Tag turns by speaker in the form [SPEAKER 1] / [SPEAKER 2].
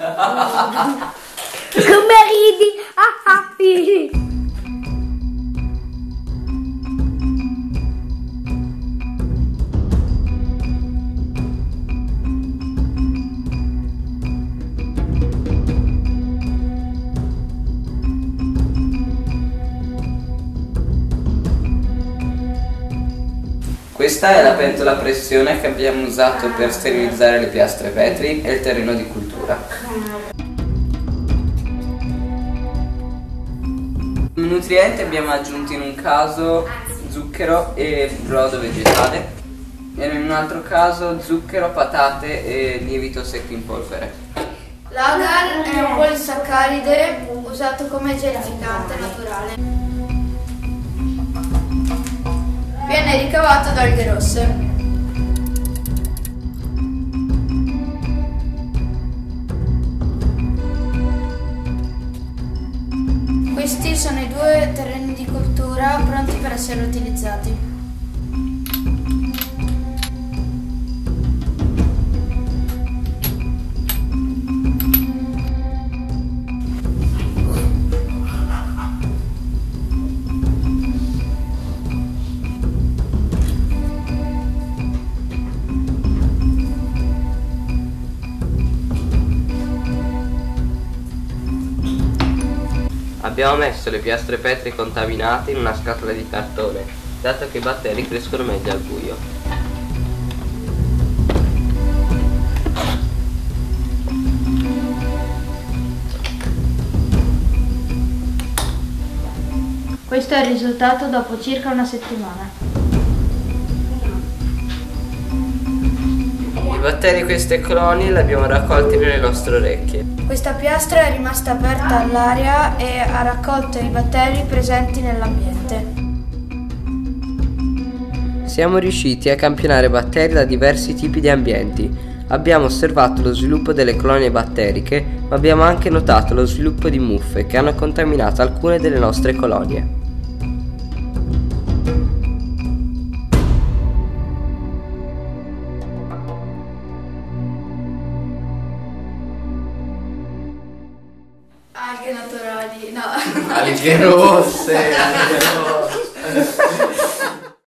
[SPEAKER 1] Come ridi? Ah, ah,
[SPEAKER 2] Questa è la pentola a pressione che abbiamo usato per sterilizzare le piastre vetri e il terreno di cultura. Nutrienti abbiamo aggiunto in un caso zucchero e brodo vegetale e in un altro caso zucchero, patate e lievito secco in polvere.
[SPEAKER 3] L'agar è un polisaccaride usato come gelificante naturale. Viene ricavato da alghe rosse. Questi sono i due terreni di cultura pronti per essere utilizzati.
[SPEAKER 2] Abbiamo messo le piastre petri contaminate in una scatola di cartone, dato che i batteri crescono meglio al buio.
[SPEAKER 3] Questo è il risultato dopo circa una settimana.
[SPEAKER 2] Batteri di queste colonie li abbiamo raccolti nelle nostre orecchie.
[SPEAKER 3] Questa piastra è rimasta aperta all'aria e ha raccolto i batteri presenti nell'ambiente.
[SPEAKER 2] Siamo riusciti a campionare batteri da diversi tipi di ambienti. Abbiamo osservato lo sviluppo delle colonie batteriche, ma abbiamo anche notato lo sviluppo di muffe che hanno contaminato alcune delle nostre colonie.
[SPEAKER 3] Alghe naturali, no.
[SPEAKER 2] Alghe rosse, alghe rosse.